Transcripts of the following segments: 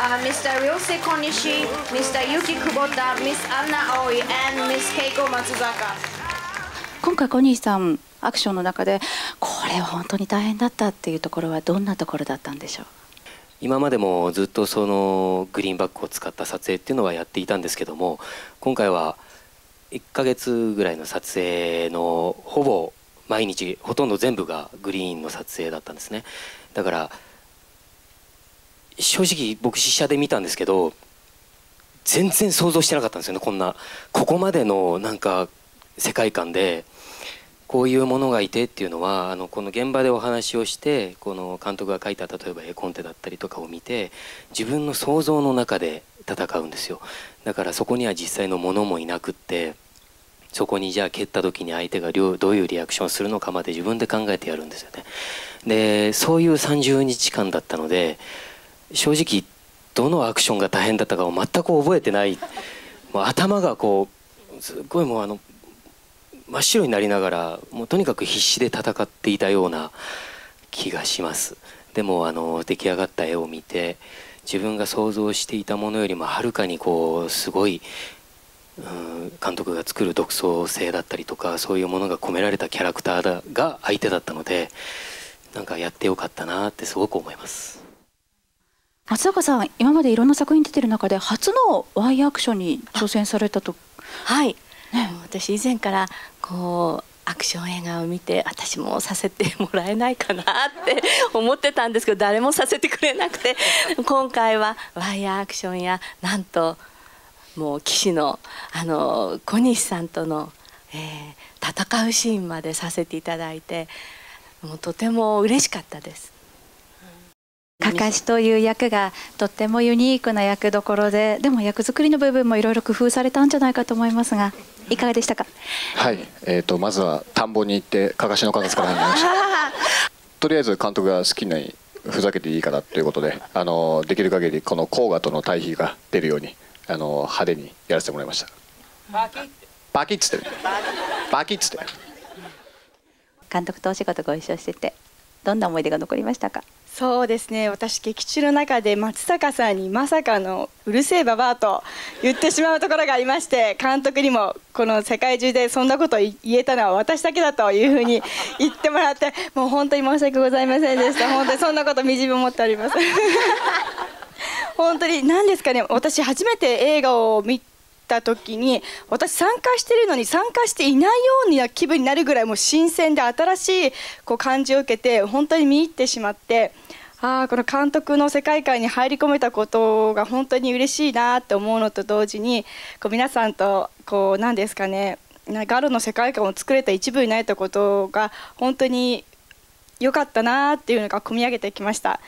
uh, Mr. Ryose Konishi, Mr. Yuki Kubota, Miss Anna Aoi, and Miss Keiko Matsuzaka. 今回コニーさんアクションの中でこれは本当に大変だったっていうところはどんなところだったんでしょう？今までもずっとそのグリーンバックを使った撮影っていうのはやっていたんですけども今回は1ヶ月ぐらいの撮影のほぼ毎日ほとんど全部がグリーンの撮影だったんですねだから正直僕試写で見たんですけど全然想像してなかったんですよね。こんなここまでのなんか世界観でこういうものがいてっていうのはあのこの現場でお話をしてこの監督が書いた例えば絵コンテだったりとかを見て自分の想像の中で戦うんですよ。だからそこには実際のものもいなくってそこにじゃあ蹴った時に相手がどういうリアクションするのかまで自分で考えてやるんですよね。でそういう30日間だったので正直どのアクションが大変だったかを全く覚えてない。もう頭がこうすごいもうあの真っ白になりながらもうとにかく必死で戦っていたような気がします。でもあの出来上がった絵を見て自分が想像していたものよりもはるかにこうすごい、監督が作る独創性だったりとかそういうものが込められたキャラクターが相手だったのでなんかやってよかったなってすごく思います。松坂さん今までいろんな作品出てる中で初のワイヤーアクションに挑戦されたと。はい。ね、私以前からこうアクション映画を見て私もさせてもらえないかなって 思ってたんですけど誰もさせてくれなくて今回はワイヤーアクションやなんともう騎士のあの小西さんとの、えー、戦うシーンまでさせていただいてもうとても嬉しかったです。かかしという役がとってもユニークな役どころででも役作りの部分もいろいろ工夫されたんじゃないかと思いますがいかがでしたか？はい、えーと、まずは田んぼに行ってかかしの観察から始めました とりあえず監督が好きなふざけていいからということであのできる限りこの黄河との対比が出るようにあの派手にやらせてもらいました。バキッバキッつってバキッつって 監督とお仕事ご一緒しててどんな思い出が残りましたか？そうですね。私劇中の中で松坂さんにまさかの「うるせえババア」と言ってしまうところがありまして監督にもこの世界中でそんなこと言えたのは私だけだというふうに言ってもらって もう本当に申し訳ございませんでした。本当にそんなことみじめ思っております。本当に何ですかね。私初めて映画を見た時に私参加してるのに参加していないような気分になるぐらいもう新鮮で新しいこう感じを受けて本当に見入ってしまってああこの監督の世界観に入り込めたことが本当に嬉しいなって思うのと同時にこう皆さんとこう何ですかねガロの世界観を作れた一部になれたことが本当に良かったなっていうのが込み上げてきました。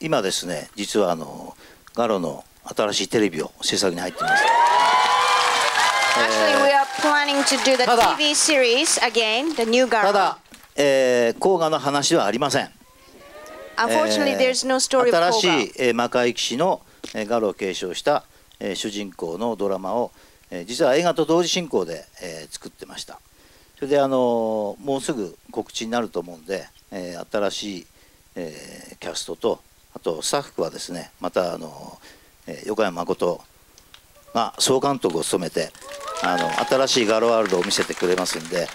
今ですね実はあのガロの新しいテレビを制作に入っています。Actually, we are planning to do the TV series again, the new Garo. ただ、えー、甲賀の話はありません。Unfortunately, there's no story of 新しい、えー、魔界騎士の、えー、ガロを継承した、えー、主人公のドラマを、えー、実は映画と同時進行で、えー、作ってました。それであのー、もうすぐ告知になると思うんで、えー、新しい、えー、キャストとあとスタッフはですねまたあのーえ横山誠が総監督を務めてあの新しいガロワールドを見せてくれますんで、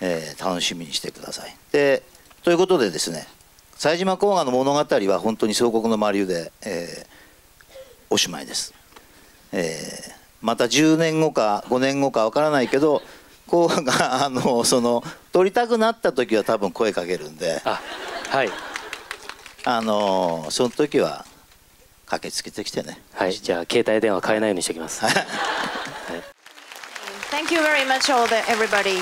えー、楽しみにしてください。でということでですね冴島甲賀の物語は本当に総国の魔流で、えー、おしまいです。えー、また10年後か5年後かわからないけど甲賀があのその撮りたくなった時は多分声かけるんではいあのその時は駆けつけてきてねはいじゃあ携帯電話買えないようにしておきます Thank you very much all the everybody